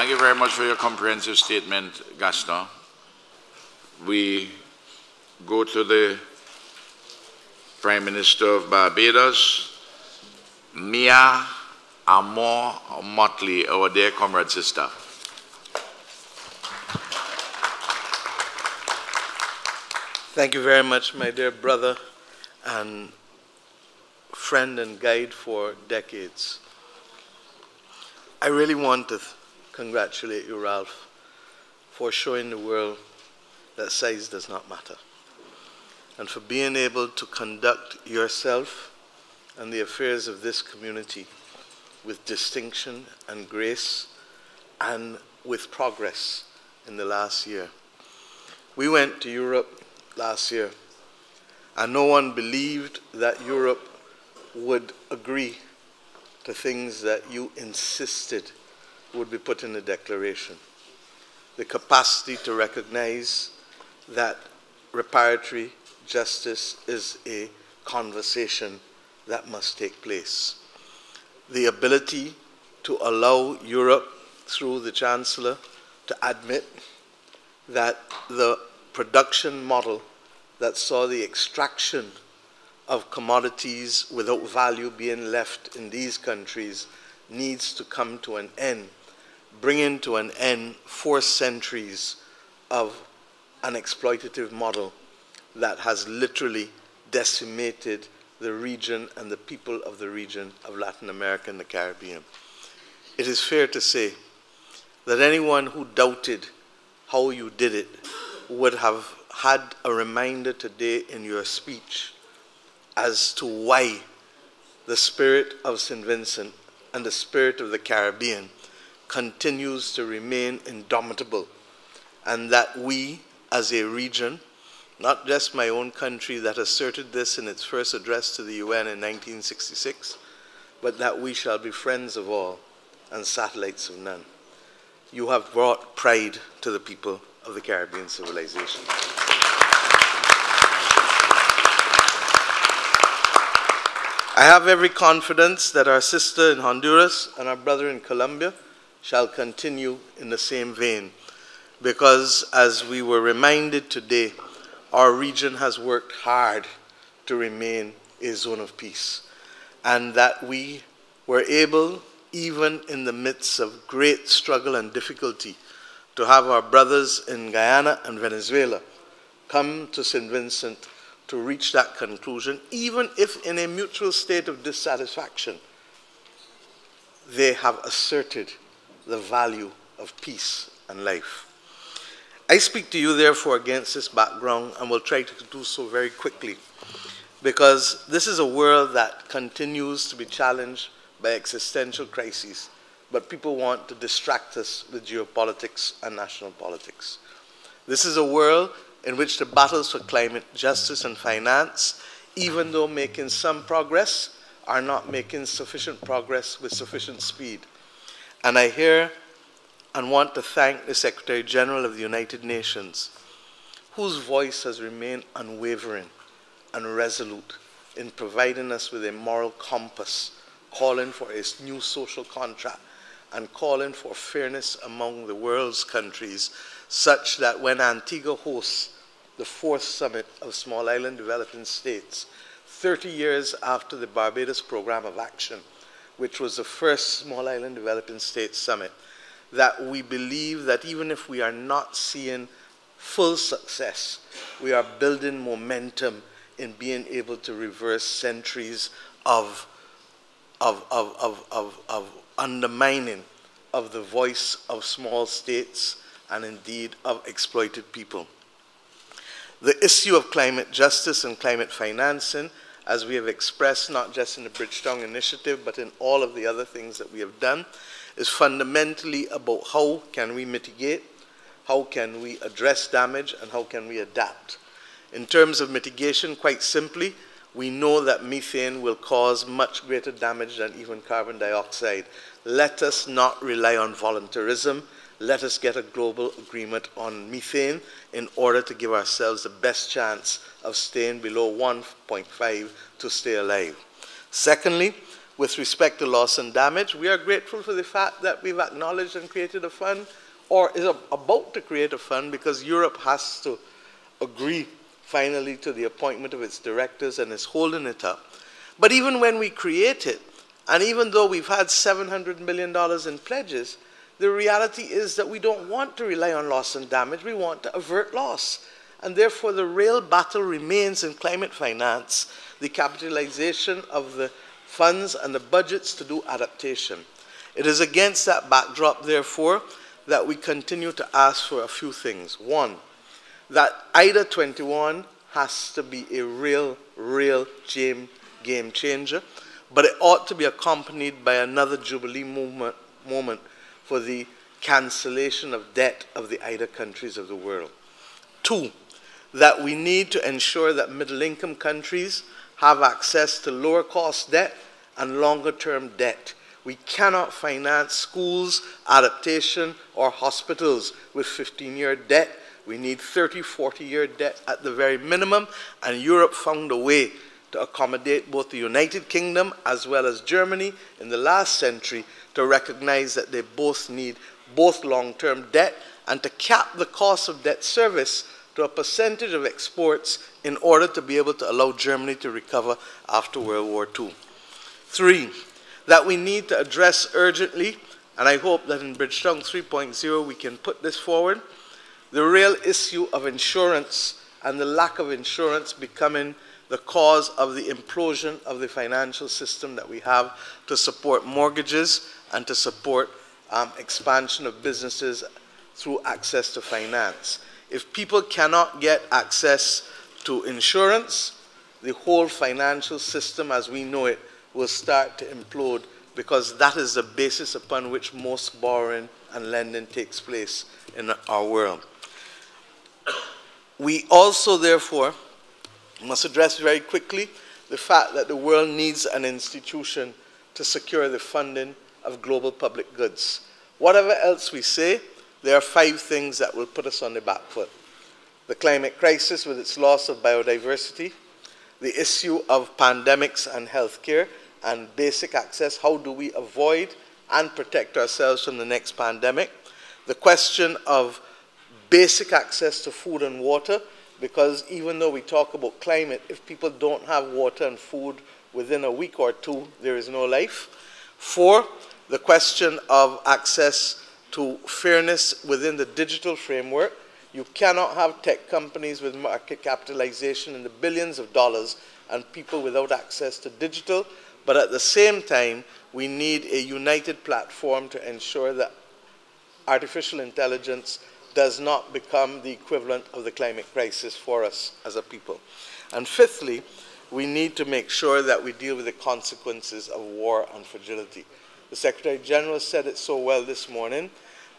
Thank you very much for your comprehensive statement, Gaston. We go to the Prime Minister of Barbados, Mia Amor Mottley, our dear comrade sister. Thank you very much, my dear brother and friend and guide for decades. I really want to congratulate you, Ralph, for showing the world that size does not matter. And for being able to conduct yourself and the affairs of this community with distinction and grace and with progress in the last year. We went to Europe last year, and no one believed that Europe would agree to things that you insisted would be put in the declaration. The capacity to recognize that reparatory justice is a conversation that must take place. The ability to allow Europe, through the Chancellor, to admit that the production model that saw the extraction of commodities without value being left in these countries needs to come to an end, bringing to an end four centuries of an exploitative model that has literally decimated the region and the people of the region of Latin America and the Caribbean. It is fair to say that anyone who doubted how you did it would have had a reminder today in your speech as to why the spirit of St. Vincent and the spirit of the Caribbean continues to remain indomitable, and that we, as a region, not just my own country that asserted this in its first address to the UN in 1966, but that we shall be friends of all and satellites of none. You have brought pride to the people of the Caribbean civilization. I have every confidence that our sister in Honduras and our brother in Colombia shall continue in the same vein because, as we were reminded today, our region has worked hard to remain a zone of peace and that we were able, even in the midst of great struggle and difficulty, to have our brothers in Guyana and Venezuela come to St. Vincent to reach that conclusion, even if in a mutual state of dissatisfaction, they have asserted the value of peace and life. I speak to you, therefore, against this background and will try to do so very quickly because this is a world that continues to be challenged by existential crises, but people want to distract us with geopolitics and national politics. This is a world in which the battles for climate justice and finance, even though making some progress, are not making sufficient progress with sufficient speed. And I hear and want to thank the Secretary General of the United Nations, whose voice has remained unwavering and resolute in providing us with a moral compass, calling for a new social contract and calling for fairness among the world's countries such that when Antigua hosts the fourth summit of Small Island Developing States, 30 years after the Barbados Program of Action, which was the first Small Island Developing States Summit, that we believe that even if we are not seeing full success, we are building momentum in being able to reverse centuries of, of, of, of, of, of undermining of the voice of small states and indeed of exploited people. The issue of climate justice and climate financing, as we have expressed not just in the Bridgetown Initiative, but in all of the other things that we have done, is fundamentally about how can we mitigate, how can we address damage, and how can we adapt. In terms of mitigation, quite simply, we know that methane will cause much greater damage than even carbon dioxide. Let us not rely on voluntarism. Let us get a global agreement on methane in order to give ourselves the best chance of staying below 1.5 to stay alive. Secondly, with respect to loss and damage. We are grateful for the fact that we've acknowledged and created a fund, or is about to create a fund, because Europe has to agree finally to the appointment of its directors and is holding it up. But even when we create it, and even though we've had $700 million in pledges, the reality is that we don't want to rely on loss and damage, we want to avert loss. And therefore, the real battle remains in climate finance, the capitalization of the funds and the budgets to do adaptation. It is against that backdrop, therefore, that we continue to ask for a few things. One, that IDA 21 has to be a real, real game, game changer, but it ought to be accompanied by another Jubilee movement, moment for the cancellation of debt of the IDA countries of the world. Two, that we need to ensure that middle income countries have access to lower cost debt and longer term debt. We cannot finance schools, adaptation, or hospitals with 15 year debt. We need 30, 40 year debt at the very minimum, and Europe found a way to accommodate both the United Kingdom as well as Germany in the last century to recognize that they both need both long term debt and to cap the cost of debt service to a percentage of exports in order to be able to allow Germany to recover after World War II. Three, that we need to address urgently, and I hope that in Bridgetown 3.0 we can put this forward, the real issue of insurance and the lack of insurance becoming the cause of the implosion of the financial system that we have to support mortgages and to support um, expansion of businesses through access to finance. If people cannot get access to insurance, the whole financial system as we know it will start to implode because that is the basis upon which most borrowing and lending takes place in our world. We also, therefore, must address very quickly the fact that the world needs an institution to secure the funding of global public goods. Whatever else we say, there are five things that will put us on the back foot. The climate crisis with its loss of biodiversity, the issue of pandemics and healthcare and basic access, how do we avoid and protect ourselves from the next pandemic? The question of basic access to food and water, because even though we talk about climate, if people don't have water and food within a week or two, there is no life. Four, the question of access to fairness within the digital framework. You cannot have tech companies with market capitalization in the billions of dollars and people without access to digital. But at the same time, we need a united platform to ensure that artificial intelligence does not become the equivalent of the climate crisis for us as a people. And fifthly, we need to make sure that we deal with the consequences of war and fragility. The Secretary General said it so well this morning.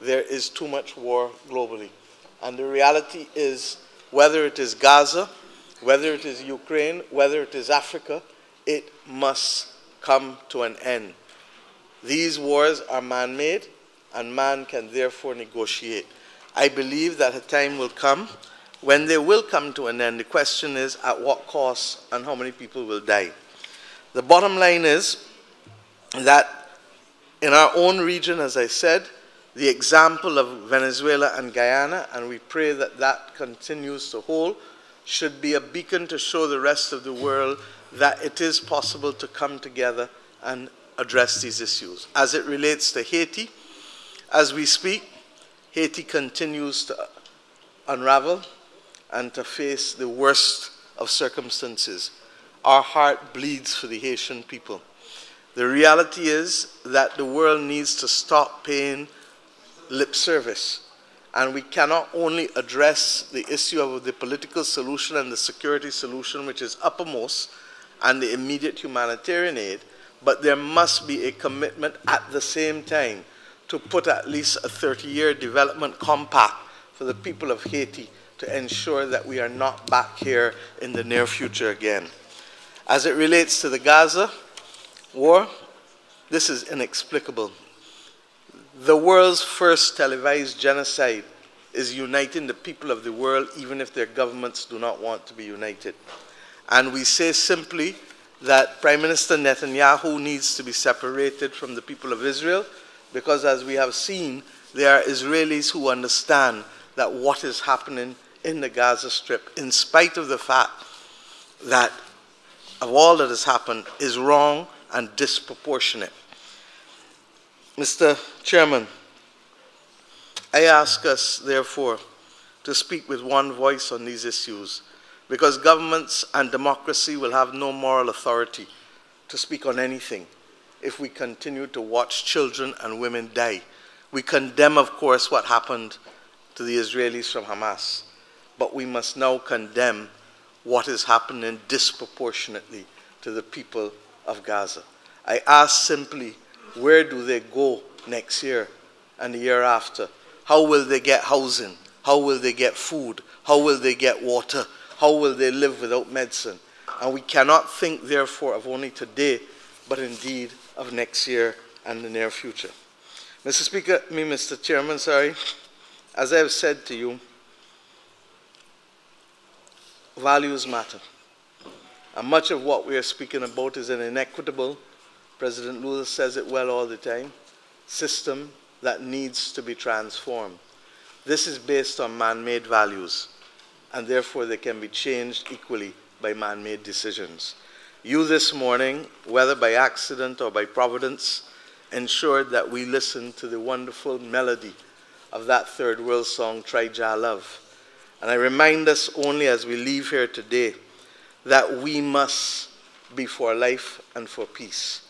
There is too much war globally. And the reality is, whether it is Gaza, whether it is Ukraine, whether it is Africa, it must come to an end. These wars are man made, and man can therefore negotiate. I believe that a time will come when they will come to an end. The question is at what cost and how many people will die. The bottom line is that in our own region, as I said, the example of Venezuela and Guyana, and we pray that that continues to hold, should be a beacon to show the rest of the world that it is possible to come together and address these issues. As it relates to Haiti, as we speak, Haiti continues to unravel and to face the worst of circumstances. Our heart bleeds for the Haitian people. The reality is that the world needs to stop paying lip service. And we cannot only address the issue of the political solution and the security solution, which is uppermost, and the immediate humanitarian aid, but there must be a commitment at the same time to put at least a 30 year development compact for the people of Haiti to ensure that we are not back here in the near future again. As it relates to the Gaza, War, this is inexplicable. The world's first televised genocide is uniting the people of the world, even if their governments do not want to be united. And we say simply that Prime Minister Netanyahu needs to be separated from the people of Israel because, as we have seen, there are Israelis who understand that what is happening in the Gaza Strip, in spite of the fact that of all that has happened, is wrong and disproportionate. Mr. Chairman, I ask us, therefore, to speak with one voice on these issues because governments and democracy will have no moral authority to speak on anything if we continue to watch children and women die. We condemn, of course, what happened to the Israelis from Hamas, but we must now condemn what is happening disproportionately to the people of Gaza. I ask simply, where do they go next year and the year after? How will they get housing? How will they get food? How will they get water? How will they live without medicine? And we cannot think, therefore, of only today, but indeed of next year and the near future. Mr. Speaker, me, Mr. Chairman, sorry, as I have said to you, values matter. And much of what we are speaking about is an inequitable, President Lula says it well all the time, system that needs to be transformed. This is based on man made values, and therefore they can be changed equally by man made decisions. You this morning, whether by accident or by providence, ensured that we listened to the wonderful melody of that third world song, Try Jah Love. And I remind us only as we leave here today that we must be for life and for peace.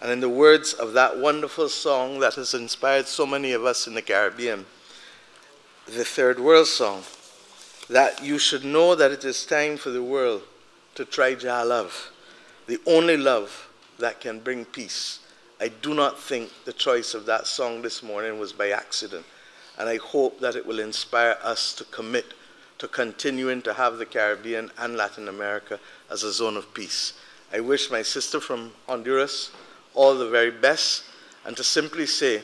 And in the words of that wonderful song that has inspired so many of us in the Caribbean, the third world song, that you should know that it is time for the world to try Jah love, the only love that can bring peace. I do not think the choice of that song this morning was by accident, and I hope that it will inspire us to commit to continuing to have the Caribbean and Latin America as a zone of peace. I wish my sister from Honduras all the very best and to simply say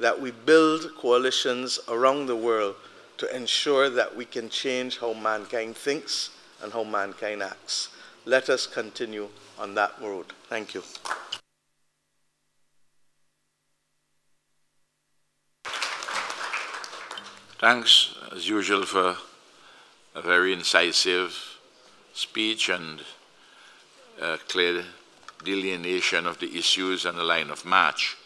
that we build coalitions around the world to ensure that we can change how mankind thinks and how mankind acts. Let us continue on that road. Thank you. Thanks, as usual, for a very incisive speech and clear delineation of the issues and the line of march.